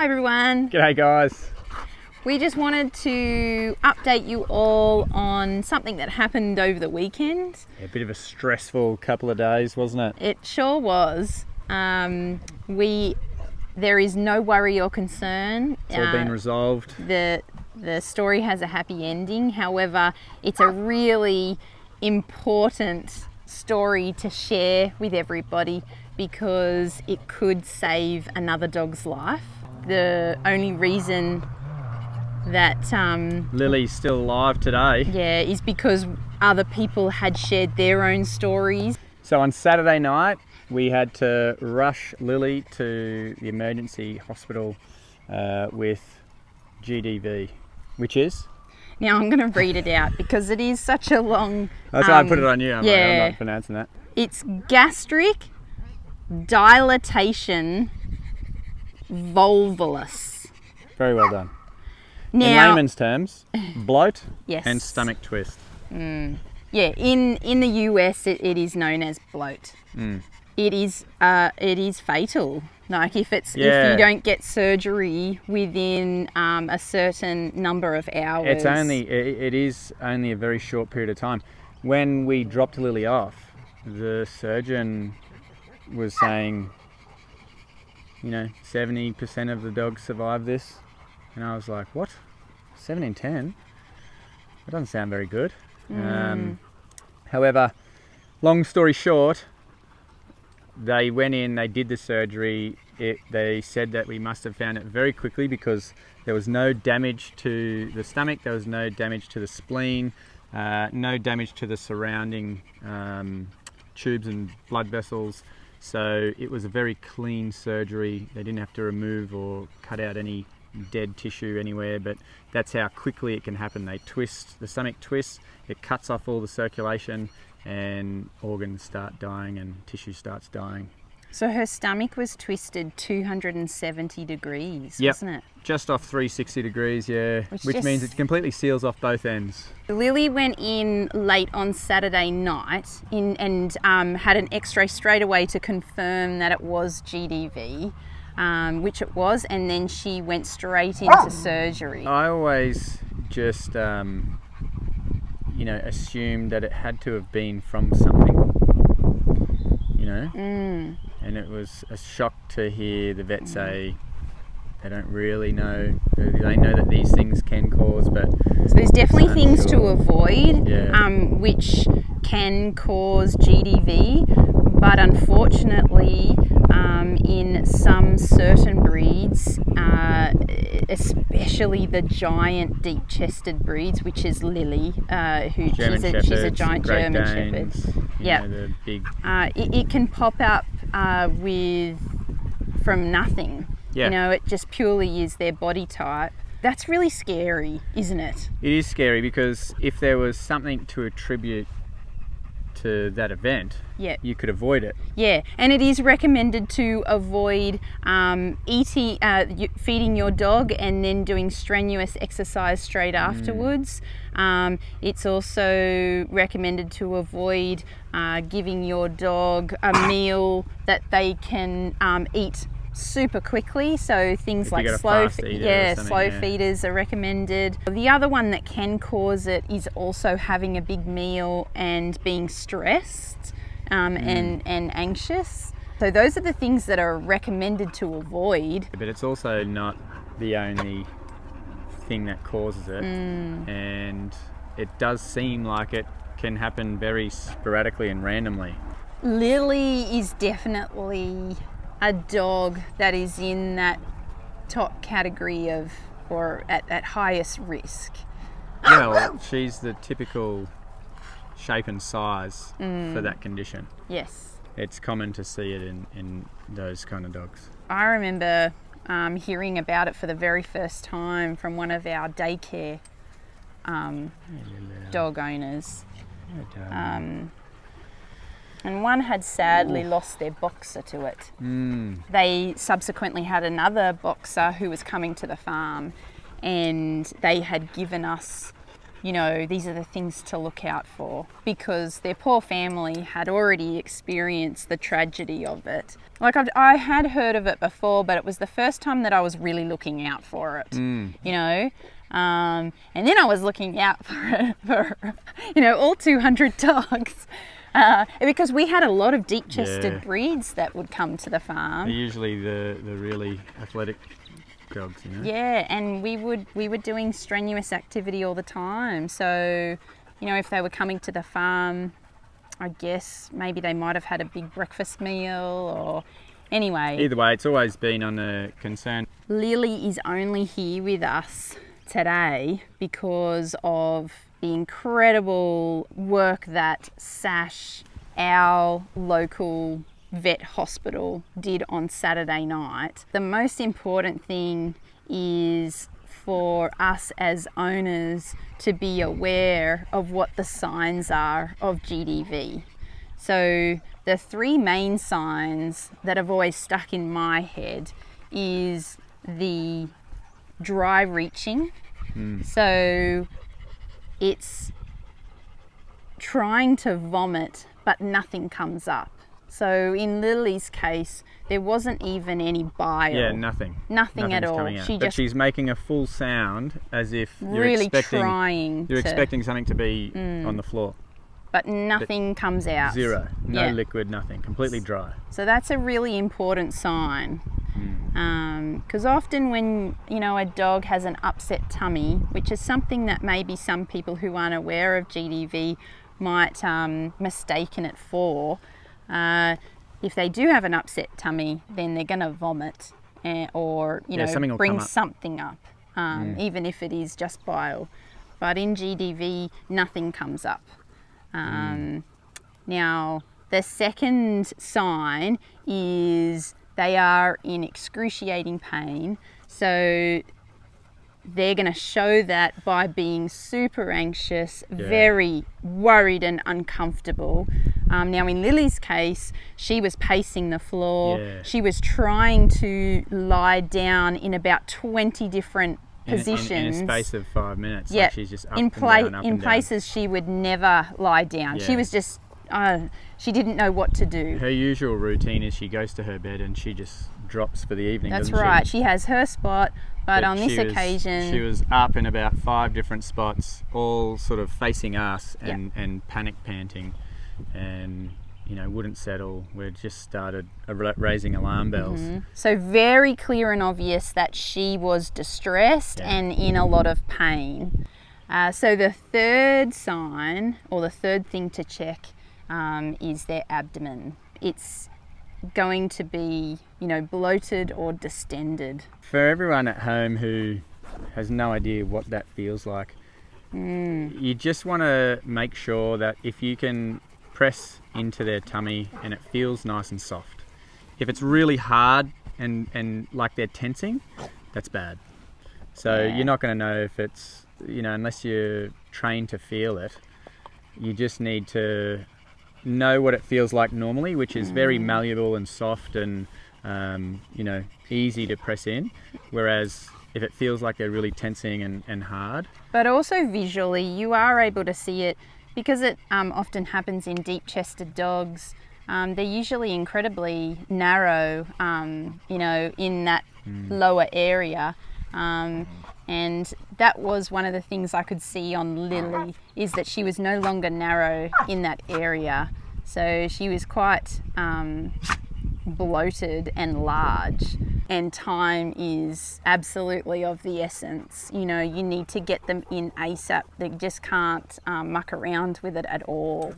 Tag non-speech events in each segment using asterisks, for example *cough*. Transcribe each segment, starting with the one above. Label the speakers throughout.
Speaker 1: Hi everyone.
Speaker 2: G'day guys.
Speaker 1: We just wanted to update you all on something that happened over the weekend.
Speaker 2: A bit of a stressful couple of days, wasn't it?
Speaker 1: It sure was. Um, we there is no worry or concern.
Speaker 2: It's all been
Speaker 1: Uh,
Speaker 2: resolved.
Speaker 1: the the story has a happy ending. However, it's a really important story to share with everybody because it could save another dog's life. The only reason that um,
Speaker 2: Lily's still alive today.
Speaker 1: yeah is because other people had shared their own stories.
Speaker 2: So on Saturday night, we had to rush Lily to the emergency hospital uh, with GDV, which is.
Speaker 1: Now I'm going to read it out because it is such a long.
Speaker 2: That's why I
Speaker 1: um,
Speaker 2: put it on you. I'm, like, I'm
Speaker 1: yeah.
Speaker 2: not pronouncing that.
Speaker 1: It's gastric dilatation volvulus.
Speaker 2: Very well done. In
Speaker 1: Now,
Speaker 2: layman's terms, bloat
Speaker 1: yes,
Speaker 2: and stomach twist.
Speaker 1: Yeah, in in the US, it, it is known as bloat.
Speaker 2: Mm.
Speaker 1: It is uh, it is fatal. Like if it's if you don't get surgery within um, a certain number of hours.
Speaker 2: It's only it, it is only a very short period of time. When we dropped Lily off, the surgeon was saying, you know, seventy percent of the dogs survive this, and I was like, what? Seven in ten? That doesn't sound very good. Um, however, long story short, they went in, they did the surgery. It, they said that we must have found it very quickly because there was no damage to the stomach, there was no damage to the spleen, uh, no damage to the surrounding um, tubes and blood vessels. So it was a very clean surgery. They didn't have to remove or cut out any dead tissue anywhere, but that's how quickly it can happen. They twist, the stomach twists, it cuts off all the circulation, and organs start dying and tissue starts dying.
Speaker 1: So her stomach was twisted 270 degrees,
Speaker 2: Yep.
Speaker 1: wasn't it?
Speaker 2: Just off 360 degrees, yeah,
Speaker 1: Which
Speaker 2: which, means it completely seals off both ends.
Speaker 1: Lily went in late on Saturday night in, and um, had an X-ray straight away to confirm that it was GDV, um, which it was, and then she went straight into surgery.
Speaker 2: I always just, um, you know, assumed that it had to have been from something, you know,
Speaker 1: Mm.
Speaker 2: And it was a shock to hear the vet say they don't really know. They know that these things can cause, but
Speaker 1: So there's definitely things to avoid,
Speaker 2: Yeah.
Speaker 1: um, which can cause GDV, but unfortunately, um, in some certain breeds, uh, especially the giant deep-chested breeds, which is Lily, uh, who she's, a, she's a giant German
Speaker 2: Danes,
Speaker 1: Shepherd. Yeah.
Speaker 2: know, big
Speaker 1: Uh, it, it can pop up uh, with from nothing.
Speaker 2: Yeah.
Speaker 1: You know, it just purely is their body type. That's really scary, isn't it?
Speaker 2: It is scary because if there was something to attribute to that event,
Speaker 1: Yeah.
Speaker 2: you could avoid it.
Speaker 1: Yeah, and it is recommended to avoid um, eating, uh, feeding your dog, and then doing strenuous exercise straight afterwards. Um, it's also recommended to avoid uh, giving your dog a meal that they can um, eat super quickly. So things
Speaker 2: If
Speaker 1: like slow, yeah, slow
Speaker 2: yeah.
Speaker 1: feeders are recommended. The other one that can cause it is also having a big meal and being stressed um,
Speaker 2: Mm.
Speaker 1: and, and anxious. So those are the things that are recommended to avoid.
Speaker 2: But it's also not the only thing that causes it.
Speaker 1: Mm.
Speaker 2: And it does seem like it can happen very sporadically and randomly.
Speaker 1: Lily is definitely a dog that is in that top category of or at, at highest risk.
Speaker 2: Well, she's the typical shape and size
Speaker 1: Mm.
Speaker 2: for that condition.
Speaker 1: Yes.
Speaker 2: It's common to see it in, in those kind of dogs.
Speaker 1: I remember um, hearing about it for the very first time from one of our daycare um, dog owners. Um, and one had sadly lost their boxer to it.
Speaker 2: Mm.
Speaker 1: They subsequently had another boxer who was coming to the farm, and they had given us you know, these are the things to look out for because their poor family had already experienced the tragedy of it. Like I've, I had heard of it before, but it was the first time that I was really looking out for it,
Speaker 2: Mm.
Speaker 1: you know. Um, and then I was looking out *laughs* for for, you know, all 200 dogs. Uh, because we had a lot of deep chested
Speaker 2: Yeah.
Speaker 1: breeds that would come to the farm.
Speaker 2: They're usually the, the really athletic dogs, you know?
Speaker 1: Yeah, and we would we were doing strenuous activity all the time. So, you know, if they were coming to the farm, I guess maybe they might have had a big breakfast meal or anyway.
Speaker 2: Either way, it's always been on a concern.
Speaker 1: Lily is only here with us today because of the incredible work that Sash, our local vet hospital, did on Saturday night. The most important thing is for us as owners to be aware of what the signs are of GDV. So, the three main signs that have always stuck in my head is the dry reaching. So, it's trying to vomit, but nothing comes up. So, in Lily's case, there wasn't even any bile.
Speaker 2: Yeah, nothing.
Speaker 1: Nothing at all. She
Speaker 2: but
Speaker 1: just
Speaker 2: she's making a full sound as if you're
Speaker 1: really
Speaker 2: expecting
Speaker 1: trying
Speaker 2: you're
Speaker 1: to, Mm.
Speaker 2: expecting something to be on the floor.
Speaker 1: but nothing comes out.
Speaker 2: Zero. No
Speaker 1: Yeah.
Speaker 2: liquid, nothing. Completely dry.
Speaker 1: So that's a really important sign. Because often when you know a dog has an upset tummy, which is something that maybe some people who aren't aware of GDV might um, mistaken it for, uh, if they do have an upset tummy, then they're going to vomit eh, or you
Speaker 2: Yeah,
Speaker 1: know
Speaker 2: something
Speaker 1: bring
Speaker 2: up.
Speaker 1: something up, um, even if it is just bile. But in GDV, nothing comes up. Um, now, the second sign is they are in excruciating pain. So they're going to show that by being super anxious, very worried, and uncomfortable. Um, now, in Lily's case, she was pacing the floor.
Speaker 2: Yeah.
Speaker 1: She was trying to lie down in about 20 different
Speaker 2: In- in-
Speaker 1: positions
Speaker 2: In, a space of five minutes.
Speaker 1: yeah,
Speaker 2: Like she's just up
Speaker 1: in
Speaker 2: and
Speaker 1: pla-
Speaker 2: down, up
Speaker 1: in places she would never lie down. She was just, uh, she didn't know what to do.
Speaker 2: Her usual routine is she goes to her bed and she just drops for the evening.
Speaker 1: That's right.
Speaker 2: She?
Speaker 1: She has her spot, but, on this
Speaker 2: was-
Speaker 1: occasion,
Speaker 2: she was up in about five different spots, all sort of facing us
Speaker 1: Yeah.
Speaker 2: and, and panic panting, and you know wouldn't settle. We'd just started raising alarm bells.
Speaker 1: Mm-hmm. so very clear and obvious that she was distressed
Speaker 2: Yeah.
Speaker 1: and in a lot of pain. Uh, so the third sign, or the third thing to check, um, is their abdomen. It's going to be, you know, bloated or distended.
Speaker 2: For everyone at home who has no idea what that feels like,
Speaker 1: Mm.
Speaker 2: you just want to make sure that if you can press into their tummy and it feels nice and soft. If it's really hard and, and like they're tensing, that's bad. So
Speaker 1: Yeah.
Speaker 2: you're not going to know if it's, you know, unless you're trained to feel it. You just need to know what it feels like normally, which is very malleable and soft and, um, you know, easy to press in. Whereas if it feels like they're really tensing and, and hard,
Speaker 1: but also visually you are able to see it because it um, often happens in deep chested dogs um, they're usually incredibly narrow um, you know in that lower area. Um, and that was one of the things i could see on lily is that she was no longer narrow in that area. So she was quite um, bloated and large. And time is absolutely of the essence. You know you need to get them in asap they just can't um, muck around with it at all.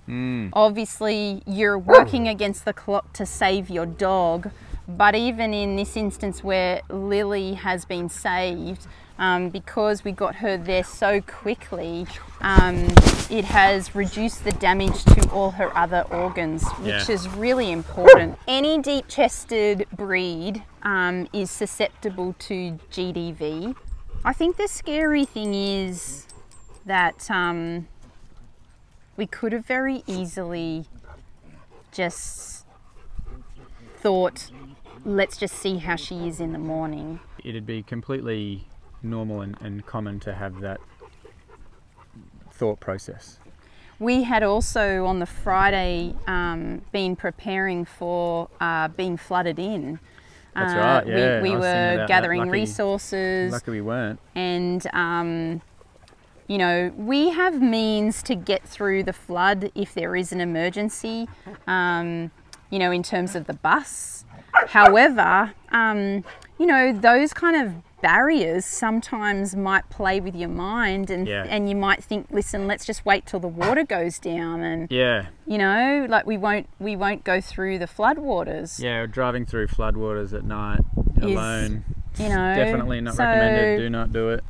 Speaker 1: Obviously you're working against the clock to save your dog but even in this instance where lily has been saved um, because we got her there so quickly, um, it has reduced the damage to all her other organs, which
Speaker 2: Yeah.
Speaker 1: is really important. Any deep chested breed um, is susceptible to GDV. I think the scary thing is that um, we could have very easily just thought, let's just see how she is in the morning.
Speaker 2: it'd be completely normal and, and common to have that thought process?
Speaker 1: We had also on the Friday um, been preparing for uh, being flooded in.
Speaker 2: That's
Speaker 1: Uh,
Speaker 2: right, yeah,
Speaker 1: We, we were gathering
Speaker 2: Lucky-
Speaker 1: resources
Speaker 2: Lucky we weren't.
Speaker 1: and um, you know we have means to get through the flood if there is an emergency um, you know in terms of the bus however um, you know those kind of barriers sometimes might play with your mind and
Speaker 2: Yeah.
Speaker 1: and you might think listen let's just wait till the water goes down and
Speaker 2: Yeah,
Speaker 1: you know like we won't we won't go through the floodwaters
Speaker 2: yeah. Driving through floodwaters at night
Speaker 1: Is,
Speaker 2: alone.
Speaker 1: you know
Speaker 2: Definitely not
Speaker 1: so-
Speaker 2: recommended. Do not do it.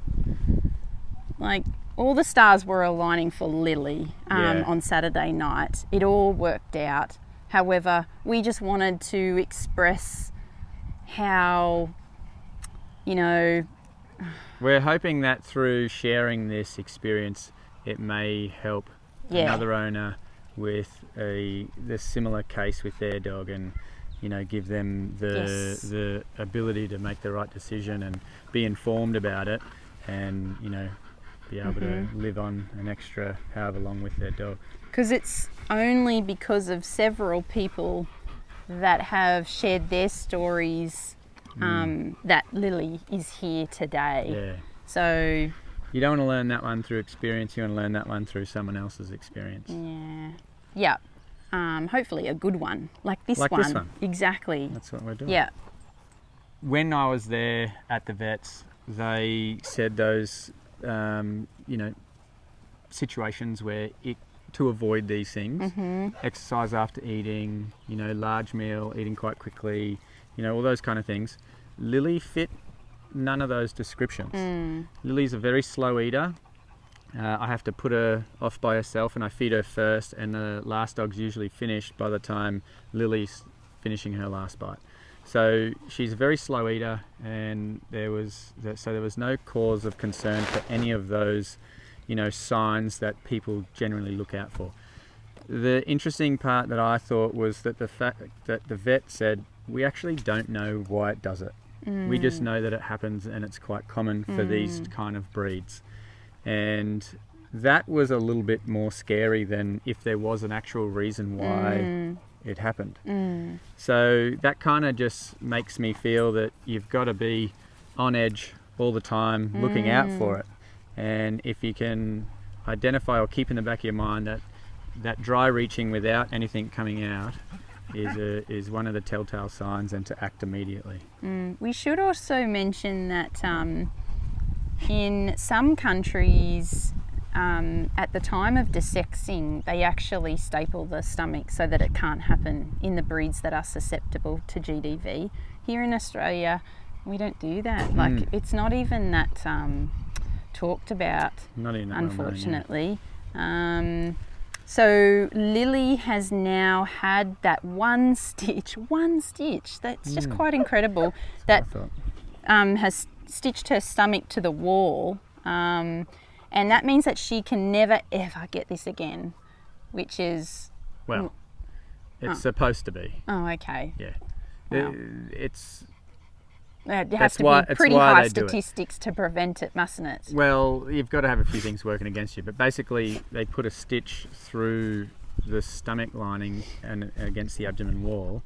Speaker 1: like all the stars were aligning for Lily um,
Speaker 2: Yeah.
Speaker 1: on Saturday night. It all worked out. However, we just wanted to express how, you know,
Speaker 2: We're hoping that through sharing this experience, it may help
Speaker 1: Yeah.
Speaker 2: another owner with a the similar case with their dog, and you know, give them the
Speaker 1: Yes.
Speaker 2: the ability to make the right decision and be informed about it, and you know, be able
Speaker 1: Mm-hmm.
Speaker 2: to live on an extra however long with their dog.
Speaker 1: Because it's only because of several people that have shared their stories um, that Lily is here today.
Speaker 2: Mm. Yeah.
Speaker 1: So,
Speaker 2: You don't want to learn that one through experience. You want to learn that one through someone else's experience.
Speaker 1: yeah. Yeah. Um, hopefully a good one, like this
Speaker 2: Like
Speaker 1: one.
Speaker 2: this one.
Speaker 1: Exactly.
Speaker 2: That's what we're doing.
Speaker 1: Yeah.
Speaker 2: when I was there at the vets, they said those, um, you know, situations where it to avoid these things,
Speaker 1: hmm
Speaker 2: exercise after eating, you know, large meal, eating quite quickly, you know, all those kind of things. Lily fit none of those descriptions.
Speaker 1: Mm.
Speaker 2: Lily's a very slow eater. Uh, I have to put her off by herself and I feed her first, and the last dog's usually finished by the time Lily's finishing her last bite. So she's a very slow eater, and there was so there was no cause of concern for any of those, you know, signs that people generally look out for. The interesting part that I thought was that the fact that the vet said we actually don't know why it does it. We just know that it happens and it's quite common for these kind of breeds. And that was a little bit more scary than if there was an actual reason why
Speaker 1: Mm.
Speaker 2: it happened.
Speaker 1: Mm.
Speaker 2: So that kind of just makes me feel that you've got to be on edge all the time, looking out for it. And if you can identify or keep in the back of your mind that that dry reaching without anything coming out is a, is one of the telltale signs, and to act immediately.
Speaker 1: Mm. We should also mention that um, in some countries, um, at the time of desexing, they actually staple the stomach so that it can't happen in the breeds that are susceptible to GDV. Here in Australia, we don't do that. Like,
Speaker 2: Mm.
Speaker 1: it's not even that um, talked about.
Speaker 2: Not in that well known, yeah.
Speaker 1: unfortunately. Um, so Lily has now had that one stitch, one stitch. That's just
Speaker 2: Mm.
Speaker 1: quite incredible. That um, has stitched her stomach to the wall, um, and that means that she can never ever get this again, which is
Speaker 2: Well, it's
Speaker 1: Oh.
Speaker 2: supposed to be.
Speaker 1: oh okay.
Speaker 2: Yeah.
Speaker 1: Wow.
Speaker 2: It's Uh,
Speaker 1: it
Speaker 2: That's
Speaker 1: has to
Speaker 2: why-
Speaker 1: be pretty high
Speaker 2: they do it.
Speaker 1: statistics to prevent it, mustn't it?
Speaker 2: well, you've got to have a few things working against you, but basically they put a stitch through the stomach lining and against the abdomen wall,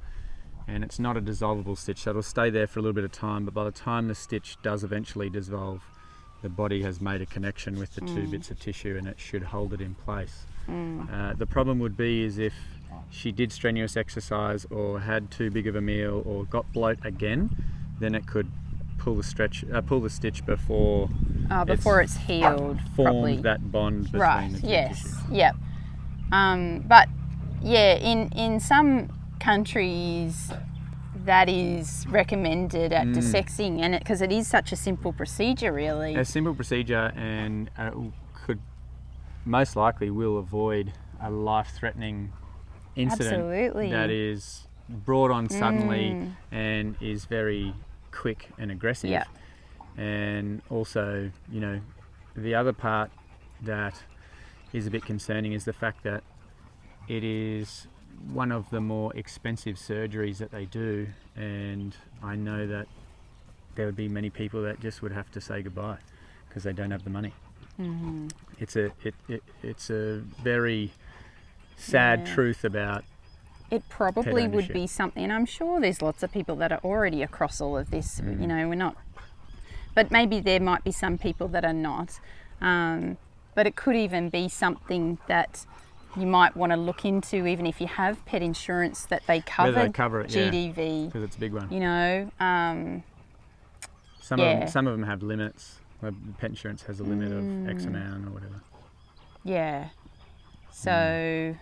Speaker 2: and it's not a dissolvable stitch, so it'll stay there for a little bit of time. But by the time the stitch does eventually dissolve, the body has made a connection with the two mm. bits of tissue, and it should hold it in place. Mm. Uh, the problem would be is if she did strenuous exercise or had too big of a meal or got bloat again, then it could pull the stretch, uh, pull the stitch before
Speaker 1: Oh, before it's, healed
Speaker 2: formed
Speaker 1: properly.
Speaker 2: that bond between
Speaker 1: right
Speaker 2: the two
Speaker 1: yes
Speaker 2: tissues.
Speaker 1: yep um, but yeah in in some countries that is recommended at
Speaker 2: Mm.
Speaker 1: desexing and because it, is such a simple procedure really
Speaker 2: A simple procedure and uh, could most likely will avoid a life-threatening incident
Speaker 1: Absolutely.
Speaker 2: that is brought on suddenly
Speaker 1: Mm.
Speaker 2: and is very quick and aggressive.
Speaker 1: Yeah.
Speaker 2: And also, you know, the other part that is a bit concerning is the fact that it is one of the more expensive surgeries that they do, and I know that there would be many people that just would have to say goodbye because they don't have the money.
Speaker 1: Mm-hmm.
Speaker 2: It's a it, it it's a very sad
Speaker 1: Yeah.
Speaker 2: truth about
Speaker 1: It probably would be something, and I'm sure there's lots of people that are already across all of this.
Speaker 2: Mm.
Speaker 1: You know, we're not, but maybe there might be some people that are not. Um, but it could even be something that you might want to look into, even if you have pet insurance that they cover,
Speaker 2: Whether they cover it, yeah.
Speaker 1: GDV.
Speaker 2: because it's a big one.
Speaker 1: You know, um,
Speaker 2: Some of
Speaker 1: Yeah.
Speaker 2: them, some of them have limits. Pet insurance has a limit of X
Speaker 1: Mm.
Speaker 2: amount or whatever.
Speaker 1: yeah. So
Speaker 2: Mm.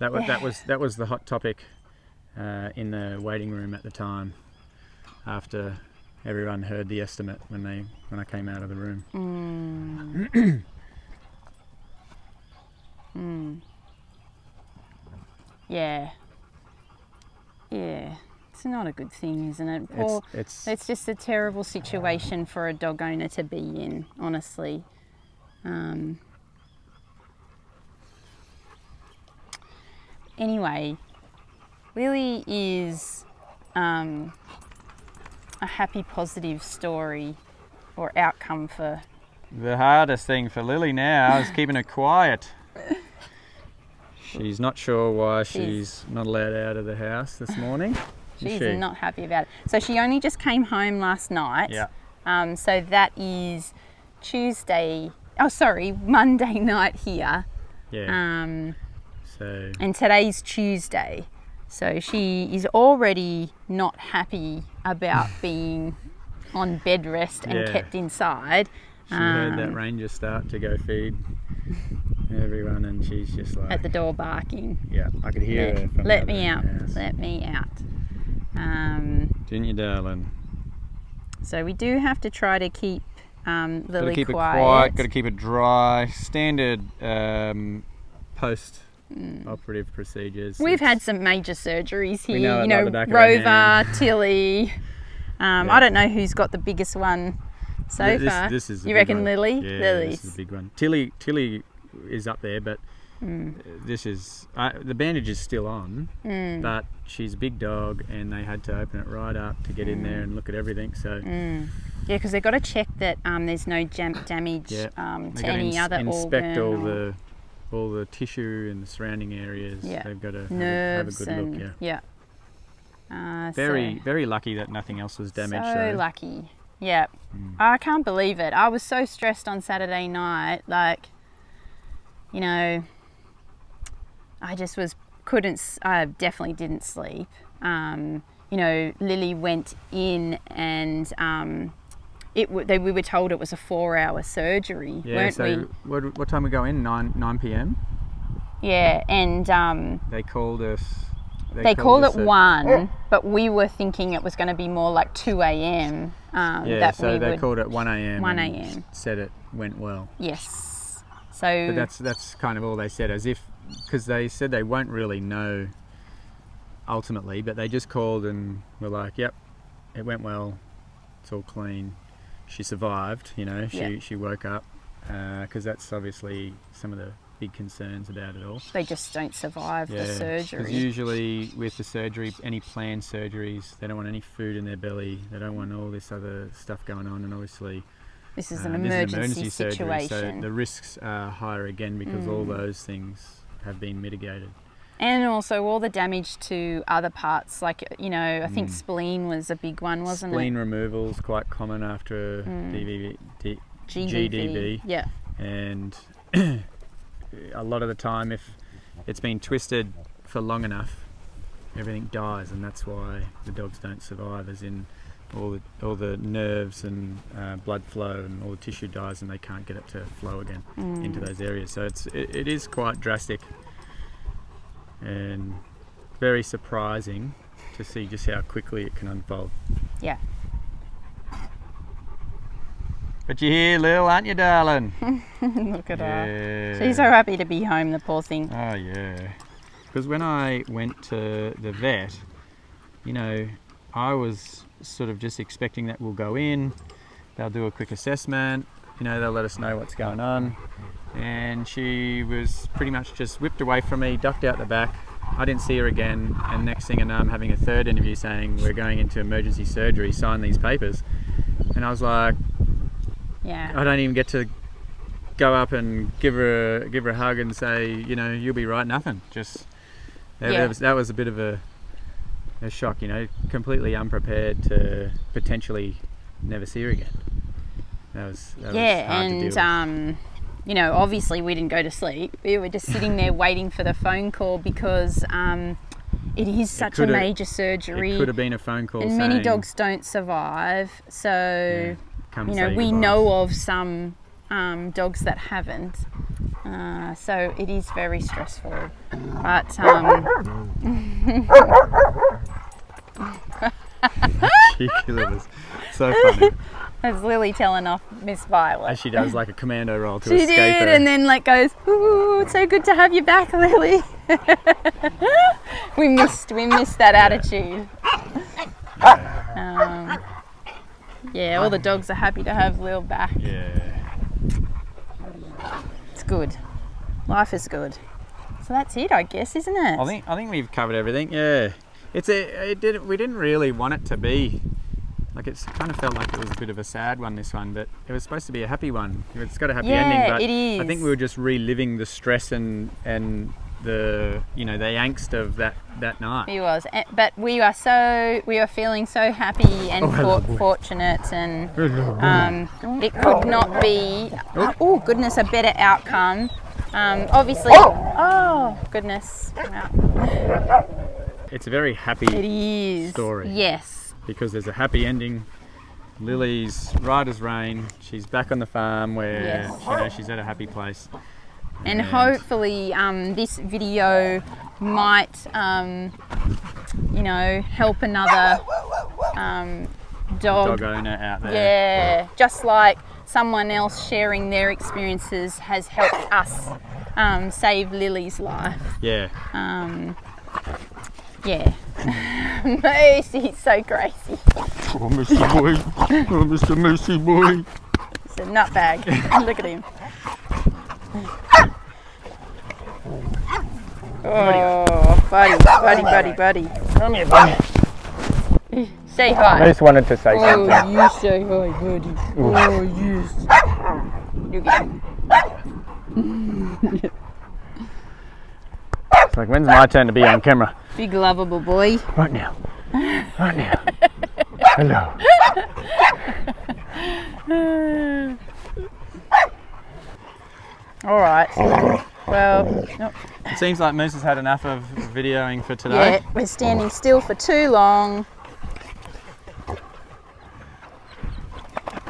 Speaker 2: That was that was that was the hot topic uh, in the waiting room at the time. After everyone heard the estimate when they when I came out of the room.
Speaker 1: Mm. *clears throat* mm. Yeah. Yeah. It's not a good thing, isn't it? Poor,
Speaker 2: It's it's
Speaker 1: it's just a terrible situation for a dog owner to be in, honestly. Um, anyway, Lily is um, a happy, positive story or outcome for
Speaker 2: the hardest thing for Lily now is keeping her quiet. She's not sure why she's not allowed out of the house this morning. *laughs*
Speaker 1: She's
Speaker 2: she?
Speaker 1: not happy about it. So she only just came home last night.
Speaker 2: Yeah.
Speaker 1: Um, so that is Tuesday. Oh, sorry, Monday *laughs* night here.
Speaker 2: Yeah.
Speaker 1: Um,
Speaker 2: so
Speaker 1: and today's Tuesday. So she is already not happy about *laughs* being on bed rest and
Speaker 2: Yeah.
Speaker 1: kept inside.
Speaker 2: she heard that
Speaker 1: um,
Speaker 2: ranger start to go feed everyone, and she's just like,
Speaker 1: At the door barking.
Speaker 2: yeah, I could hear her.
Speaker 1: Let,
Speaker 2: From
Speaker 1: let me out.
Speaker 2: house.
Speaker 1: Let me out. Um,
Speaker 2: Didn't you, darling?
Speaker 1: so we do have to try to keep um,
Speaker 2: Got to keep
Speaker 1: quiet.
Speaker 2: it quiet. Got to keep it dry. Standard um, post-operative procedures.
Speaker 1: Mm. We've
Speaker 2: It's-
Speaker 1: had some major surgeries here.
Speaker 2: Know
Speaker 1: you know,
Speaker 2: the back of our
Speaker 1: Rover, *laughs* Tilly. Um,
Speaker 2: Yeah.
Speaker 1: I don't know who's got the biggest one so
Speaker 2: Th- this,
Speaker 1: far.
Speaker 2: This is
Speaker 1: you reckon
Speaker 2: one.
Speaker 1: Lily?
Speaker 2: Yeah,
Speaker 1: Lily's.
Speaker 2: this is a big one. Tilly, Tilly is up there, but
Speaker 1: Mm.
Speaker 2: uh, this is uh, the bandage is still on.
Speaker 1: Mm.
Speaker 2: But she's a big dog, and they had to open it right up to get in there and look at everything. So
Speaker 1: Mm. Yeah, because they've got to check that um, there's no jam- damage
Speaker 2: Yeah,
Speaker 1: um, to any other
Speaker 2: inspect
Speaker 1: organ
Speaker 2: all
Speaker 1: or
Speaker 2: the all the tissue and the surrounding areas.
Speaker 1: Yeah.
Speaker 2: They've got to have a, have a
Speaker 1: nerves
Speaker 2: good
Speaker 1: and
Speaker 2: look. Yeah.
Speaker 1: Uh,
Speaker 2: Very,
Speaker 1: so,
Speaker 2: very lucky that nothing else was damaged.
Speaker 1: so
Speaker 2: though.
Speaker 1: lucky. Yeah,
Speaker 2: Mm.
Speaker 1: I can't believe it. I was so stressed on Saturday night. Like, you know, I just was couldn't. I definitely didn't sleep. Um, you know, Lily went in and um, it. w- They, we were told it was a four-hour surgery,
Speaker 2: Yeah.
Speaker 1: weren't
Speaker 2: so
Speaker 1: we?
Speaker 2: what, what time we go in? Nine nine p.m.
Speaker 1: Yeah, and um,
Speaker 2: They called us.
Speaker 1: they called
Speaker 2: us
Speaker 1: it
Speaker 2: at-
Speaker 1: one, but we were thinking it was going to be more like two a.m. Um,
Speaker 2: Yeah, so
Speaker 1: we
Speaker 2: they
Speaker 1: would.
Speaker 2: called it 1 a.m.
Speaker 1: 1 a.m..
Speaker 2: Said it went well.
Speaker 1: Yes. So
Speaker 2: But that's that's kind of all they said, as if because they said they won't really know ultimately, but they just called and were like, "Yep, it went well. It's all clean. She survived. You know, she
Speaker 1: Yeah.
Speaker 2: she woke up because that's obviously some of the big concerns about it all.
Speaker 1: they just don't survive the surgery.
Speaker 2: Because usually with the surgery, any planned surgeries, they don't want any food in their belly. They don't want all this other stuff going on, and obviously
Speaker 1: This is
Speaker 2: uh,
Speaker 1: an
Speaker 2: this is
Speaker 1: emergency,
Speaker 2: surgery, so the risks are higher again because all
Speaker 1: Mm.
Speaker 2: those things have been mitigated.
Speaker 1: And also all the damage to other parts, like, you know, I think
Speaker 2: Mm.
Speaker 1: spleen was a big one, wasn't it?
Speaker 2: Spleen removal is quite common after
Speaker 1: Mm.
Speaker 2: DVV, D.
Speaker 1: GDV.
Speaker 2: GDV.
Speaker 1: Yeah.
Speaker 2: and *clears throat* a lot of the time, if it's been twisted for long enough, everything dies, and that's why the dogs don't survive. As in, all the all the nerves and uh, blood flow and all the tissue dies, and they can't get it to flow again
Speaker 1: Mm.
Speaker 2: into those areas. So it's it, it is quite drastic and very surprising to see just how quickly it can unfold.
Speaker 1: Yeah.
Speaker 2: But you're here, Lil, aren't you, darling? *laughs*
Speaker 1: Look at her. She's so happy to be home, the poor thing.
Speaker 2: Oh yeah. Because when I went to the vet, you know, I was sort of just expecting that we'll go in, they'll do a quick assessment, you know, they'll let us know what's going on. And she was pretty much just whipped away from me, ducked out the back. I didn't see her again, and next thing I know, I'm having a third interview saying we're going into emergency surgery, sign these papers. And I was like,
Speaker 1: Yeah.
Speaker 2: I don't even get to go up and give her a, give her a hug and say, you know, you'll be right. Nothing. Just that,
Speaker 1: Yeah.
Speaker 2: was, that was a bit of a a shock. You know, completely unprepared to potentially never see her again. That was that was
Speaker 1: yeah,
Speaker 2: deal
Speaker 1: and um, you know, obviously we didn't go to sleep. We were just sitting there waiting for the phone call because um, it is such a
Speaker 2: coulda-
Speaker 1: major
Speaker 2: it could have been a phone call.
Speaker 1: and many dogs don't survive. So
Speaker 2: Come
Speaker 1: you know, we know of some um, dogs that haven't. Uh, so it is very stressful, but um, *laughs*
Speaker 2: so funny. *laughs*
Speaker 1: as Lily telling off Miss Violet.
Speaker 2: As she does like a commando roll to
Speaker 1: She
Speaker 2: escape
Speaker 1: did,
Speaker 2: her.
Speaker 1: and then like goes, "Ooh, it's so good to have you back, Lily." *laughs* we missed, we missed that attitude. Um, yeah, all the dogs are happy to have Lil back.
Speaker 2: yeah.
Speaker 1: It's good. Life is good. So that's it, I guess, isn't it?
Speaker 2: I think I think we've covered everything. Yeah, it's a it did we didn't really want it to be like it's kind of felt like it was a bit of a sad one this one, but it was supposed to be a happy one. It's got a happy
Speaker 1: Yeah,
Speaker 2: ending, but
Speaker 1: it is.
Speaker 2: I think we were just reliving the stress and and the you know the angst of that that night.
Speaker 1: He was, Eh, but we are so we are feeling so happy and for, fortunate, and um, it could not be. Oh goodness, a better outcome. Um, obviously, oh goodness, Wow.
Speaker 2: It's a very happy
Speaker 1: it is.
Speaker 2: Story.
Speaker 1: Yes,
Speaker 2: because there's a happy ending. Lily's right as rain. She's back on the farm where
Speaker 1: Yes.
Speaker 2: you know she's at a happy place.
Speaker 1: and hopefully um, this video might, um, you know, help another um,
Speaker 2: dog owner out there.
Speaker 1: Yeah, just like someone else sharing their experiences has helped us um, save Lily's life.
Speaker 2: Yeah.
Speaker 1: Um, yeah. *laughs* Mercy's so crazy.
Speaker 2: Oh, Mr. Boy. Oh, Mr. Mercy Boy.
Speaker 1: It's a nutbag. *laughs* Look at him. Oh, buddy, buddy, buddy, buddy.
Speaker 2: Come here, buddy.
Speaker 1: Say hi.
Speaker 2: I just wanted to say
Speaker 1: Oh, you say hi, buddy. Oh, yes. Look at him.
Speaker 2: It's like, when's my turn to be on camera?
Speaker 1: Big lovable boy.
Speaker 2: Right now. Right now. *laughs* Hello.
Speaker 1: All right. Well, nope.
Speaker 2: It seems like Moose has had enough of videoing for today.
Speaker 1: yeah, we're standing still for too long.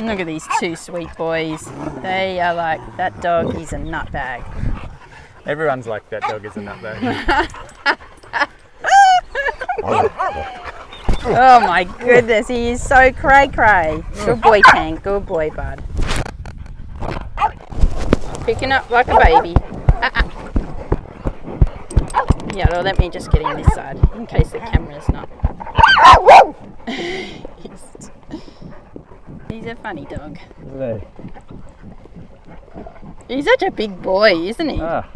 Speaker 1: Look at these two sweet boys. They are like, that dog is a nutbag.
Speaker 2: Everyone's like that dog is a nutbag. *laughs*
Speaker 1: Oh my goodness, he is so cray cray. Good boy, Tank. Good boy, bud. Picking up like a baby. Uh-uh. Yeah, well, let me just get in this side in case the camera's not. he's, *laughs* he's a funny dog. He's such a big boy, isn't he?
Speaker 2: ah.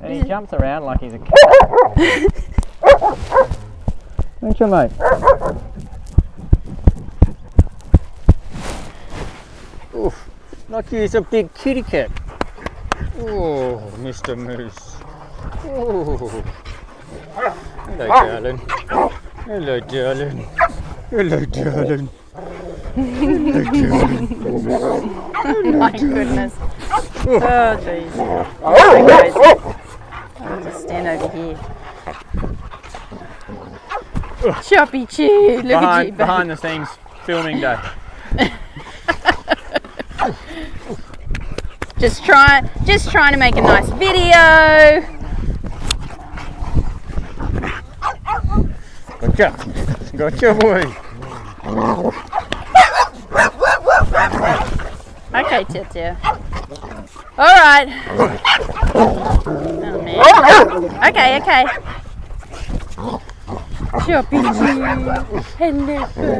Speaker 2: And he jumps around like he's a *laughs* cat. Ain't you, mate? Oof. Like he's a big kitty cat. Oh, Mr. Moose. Oh. Hello, darling. Hello, darling. Hello, darling. *laughs*
Speaker 1: My goodness. Oh, jeez. Oh, guys. I'll just stand over here. Choppy chew. Look at you,
Speaker 2: Behind, the scenes filming day.
Speaker 1: Just try, just trying to make a nice video.
Speaker 2: Gotcha. Gotcha, boy.
Speaker 1: Okay, Tia All right. Oh. Okay, okay. Chew. *laughs* Hello.